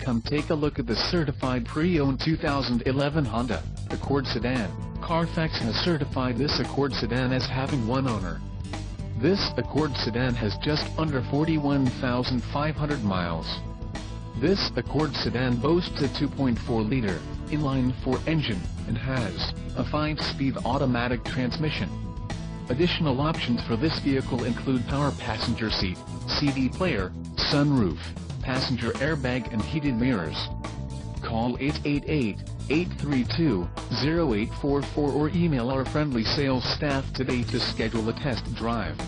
Come take a look at the certified pre-owned 2011 Honda Accord sedan. Carfax has certified this Accord sedan as having one owner. This Accord sedan has just under 41,500 miles. This Accord sedan boasts a 2.4-liter inline-four engine and has a 5-speed automatic transmission. Additional options for this vehicle include power passenger seat, CD player, sunroof, passenger airbag and heated mirrors. Call 888-832-0844 or email our friendly sales staff today to schedule a test drive.